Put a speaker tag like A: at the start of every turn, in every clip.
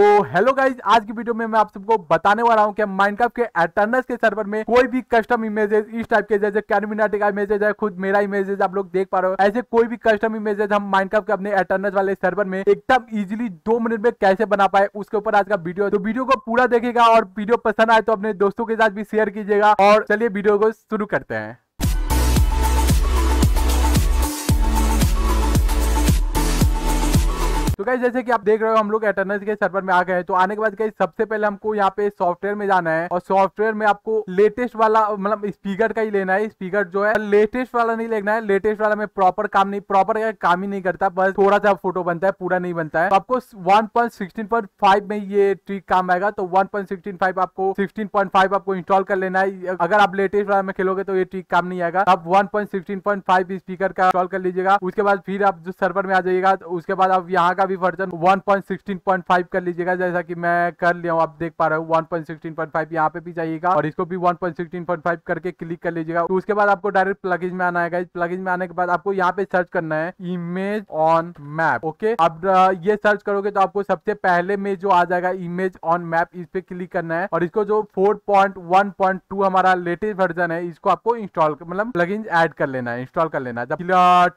A: तो hello guys आज की वीडियो में मैं आप सबको बताने वाला हूँ कि माइनक्राफ्ट के एटर्नस के सर्वर में कोई भी कस्टम इमेजेस इस टाइप के, जैसे कैनमिनाटी का इमेजेस है, खुद मेरा इमेजेस आप लोग देख पा रहे हो। ऐसे कोई भी कस्टम इमेजेस हम माइनक्राफ्ट के अपने एटर्नस वाले सर्वर में एकदम इजिली दो मिनट में कैसे बना पाए, उसके ऊपर आज का वीडियो तो वीडियो को पूरा देखेगा और वीडियो पसंद आए तो अपने दोस्तों के साथ भी शेयर कीजिएगा। और चलिए वीडियो को शुरू करते हैं। तो गाइस जैसे कि आप देख रहे हो, हम लोग एटर्नस के सर्वर में आ गए तो आने के बाद गाइस सबसे पहले हमको यहाँ पे सॉफ्टवेयर में जाना है और सॉफ्टवेयर में आपको लेटेस्ट वाला मतलब स्पीकर का ही लेना है। स्पीकर जो है लेटेस्ट वाला नहीं लेना है। लेटेस्ट वाला में प्रॉपर काम नहीं प्रॉपर काम ही नहीं करता, बस थोड़ा सा फ़ोटो बनता है, पूरा नहीं बनता है। तो आपको वन में ये ट्रिक काम आएगा तो वन आपको सिक्सटीन आपको इंस्टॉल कर लेना है। अगर आप लेटेस्ट वाला में खेलोगे तो ये ट्रिक काम नहीं आएगा। आप वन स्पीकर का इंस्टॉल कर लीजिएगा। उसके बाद फिर आप जो सर्वर में आ जाइएगा उसके बाद आप यहाँ का भी वर्जन 1.16.5 कर लीजिएगा, जैसा कि मैं कर लिया हूँ, आप देख पा रहे हो 1.16.5 यहाँ पे भी जाइएगा और इसको भी 1.16.5 करके क्लिक कर लीजिएगा। तो उसके बाद आपको डायरेक्ट प्लगइन में आना है प्लगइन में आने के बाद आपको यहाँ पे सर्च करना है इमेज ऑन मैप ओके अब ये सर्च करोगे तो आपको सबसे पहले में जो आ जाएगा इमेज ऑन मैप इस पे क्लिक करना है और इसको जो 4.1.2 हमारा लेटेस्ट वर्जन है, इसको आपको इंस्टॉल मतलब प्लगइन ऐड कर लेना है इंस्टॉल कर लेना जब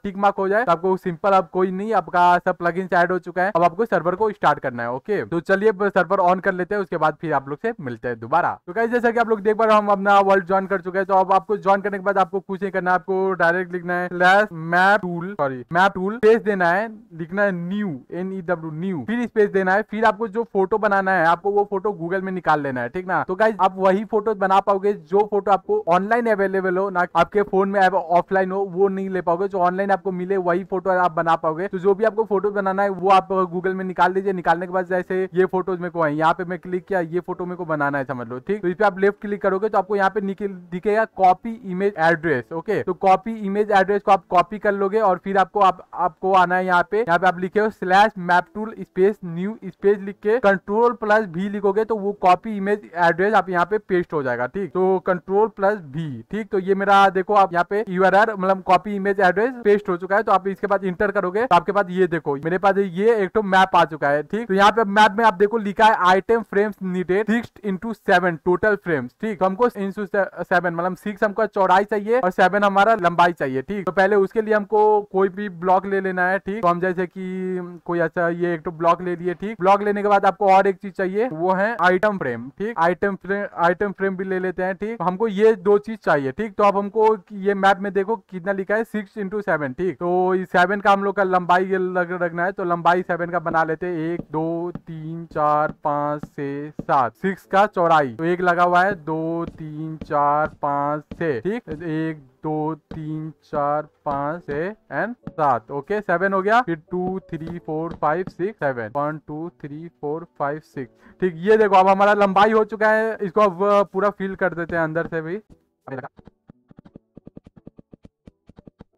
A: टिक मार्क हो जाए तो आपको सिंपल अब कोई नहीं, आपका सब प्लगइन ऐड हो चुका है। अब आपको सर्वर को स्टार्ट करना है ओके तो चलिए सर्वर ऑन कर लेते हैं, उसके बाद फिर आप लोग से मिलते हैं दोबारा। तो कहीं जैसा कि आप लोग देख पा रहे हम अपना वर्ल्ड ज्वाइन कर चुके हैं। तो अब आपको ज्वाइन करने के बाद आपको कुछ नहीं करना है आपको डायरेक्ट लिखना है slash map tool sorry map tool space देना है, लिखना है new N E W new फिर स्पेस देना है, फिर आपको जो फ़ोटो बनाना है, आपको वो फ़ोटो गूगल में निकाल लेना है, ठीक ना? तो गाइज़ आप वही फ़ोटो बना पाओगे, जो फ़ोटो आपको ऑनलाइन अवेलेबल हो, ना आपके फ़ोन में ऑफलाइन हो, वो नहीं ले पाओगे। जो ऑनलाइन आपको मिले, वही फ़ोटो आप बना पाओगे। तो जो भी आपको फ़ोटो बनाना है, वो आप गूगल में निकाल दीजिए। निकालने के बाद जैसे ये फ़ोटोज़ मेरे को है यहाँ पे मैं क्लिक किया ये फ़ोटो मेरे को बनाना है समझ लो ठीक? तो इस पे आप लेफ़्ट क्लिक करोगे तो आपको यहाँ पे दिखेगा कॉपी इमेज एड्रेस ओके तो कॉपी इमेज एड्रेस को आप कॉपी कर लोगे और फिर आपको आप, आपको आना है यहाँ पे। यहाँ पे आप लिखे हो slash map tool space new space लिख के कंट्रोल प्लस भी लिखोगे तो वो कॉपी इमेज एड्रेस आप यहाँ पे पेस्ट हो जाएगा ठीक? तो कंट्रोल प्लस भी ठीक? तो ये मेरा देखो आप यहाँ पे यूआरआर मतलब कॉपी इमेज एड्रेस पेस्ट हो चुका है तो आप इसके बाद इंटर करोगे तो आपके पास ये देखो मेरे पास ये एक तो मैप आ चुका है, ठीक? तो यहाँ पे मैप में आप देखो लिखा है item frames needed six into seven total frames ठीक? तो हमको इंटू सेवन मतलब सिक्स हमको चौड़ाई चाहिए और सेवन हमारा लंबाई चाहिए, ठीक? तो पहले उसके लिए हमको कोई भी ब्लॉक ले लेना है, ठीक? तो हम जैसे कि कोई अच्छा ये एक तो ब्लॉक ले लिए, ठीक? ब्लॉक लेने के बाद आपको और एक चीज़ चाहिए, वो है आइटम फ्रेम ठीक? आइटम फ्रेम आइटम फ्रेम भी ले लेते हैं, ठीक? हमको ये दो चीज़ चाहिए, ठीक? तो अब हमको ये मैप में देखो कितना लिखा है सिक्स इंटू सेवन ठीक? तो सेवन का हम लोग का लंबाई रखना है तो लंबाई सेवन का बना लेते हैं। एक, दो, तीन, चार, पाँच छः सात। सिक्स का चौड़ाई। तो एक लगा हुआ है। दो, तीन, चार, पाँच छः ठीक? एक, दो, तीन, चार, पाँच छः एंड सात। ओके, सेवन हो गया। फिर two, three, four, five, six, seven. One, two, three, four, five, six. ठीक, ये देखो, अब हमारा लंबाई हो चुका है। इसको अब पूरा फिल कर देते हैं अंदर से भी।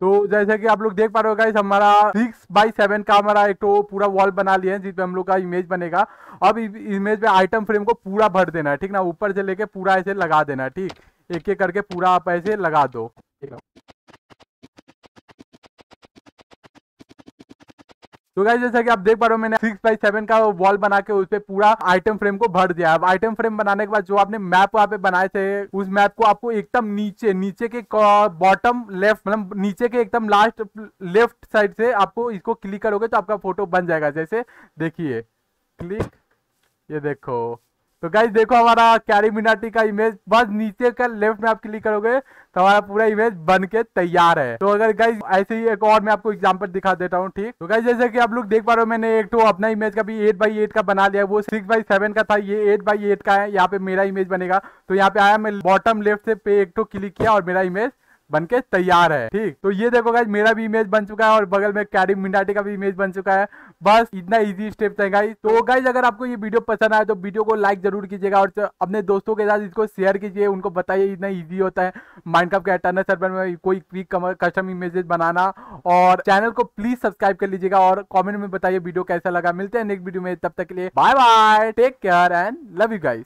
A: तो जैसे कि आप लोग देख पा रहे होगा इस हमारा सिक्स बाई सेवन का हमारा एक तो पूरा वॉल बना लिया है जिसपे हम लोग का इमेज बनेगा। अब इमेज पे आइटम फ्रेम को पूरा भर देना है, ठीक ना? ऊपर से लेके पूरा ऐसे लगा देना है, ठीक? एक एक करके पूरा आप ऐसे लगा दो। तो गाइस जैसा कि आप देख पा रहे हो, मैंने सिक्स बाई सेवन का वॉल बना के उस पर पूरा आइटम फ्रेम को भर दिया अब आइटम फ्रेम बनाने के बाद जो आपने मैप वहाँ पे बनाए थे, उस मैप को आपको एकदम नीचे नीचे के बॉटम लेफ़्ट मतलब नीचे के एकदम लास्ट लेफ़्ट साइड से आपको इसको क्लिक करोगे तो आपका फ़ोटो बन जाएगा। जैसे देखिए क्लिक ये देखो। तो गाइज़ देखो हमारा कैरी मिनाटी का इमेज बस नीचे का लेफ़्ट में आप क्लिक करोगे तो हमारा पूरा इमेज बन के तैयार है। तो अगर गाइज़ ऐसे ही एक और मैं आपको एग्जांपल दिखा देता हूँ, ठीक? तो गाइज़ जैसे कि आप लोग देख पा रहे हो, मैंने एक तो अपना इमेज का भी एट बाई एट का बना लिया वो सिक्स बाई सेवन का था, ये एट बाई एट का है, यहाँ पे मेरा इमेज बनेगा। तो यहाँ पे आया, मैं बॉटम लेफ़्ट से पे एक तो क्लिक किया और मेरा इमेज बन के तैयार है, ठीक? तो ये देखो गाइज़ मेरा भी इमेज बन चुका है और बगल में कैरी मिंडाटी का भी इमेज बन चुका है। बस इतना इजी स्टेप है गाइज़ तो गाइज़ अगर आपको ये वीडियो पसंद आए तो वीडियो को लाइक ज़रूर कीजिएगा और अपने दोस्तों के साथ इसको शेयर कीजिए. उनको बताइए, इतना ईजी होता है. माइंड के एटर्नल सर्वर में कोई क्विक कस्टम इमेजेस बनाना. और चैनल को प्लीज़ सब्सक्राइब कर लीजिएगा और कॉमेंट में बताइए वीडियो कैसा लगा. मिलते हैं नेक्स्ट वीडियो में. तब तक के लिए bye bye take care and love you guys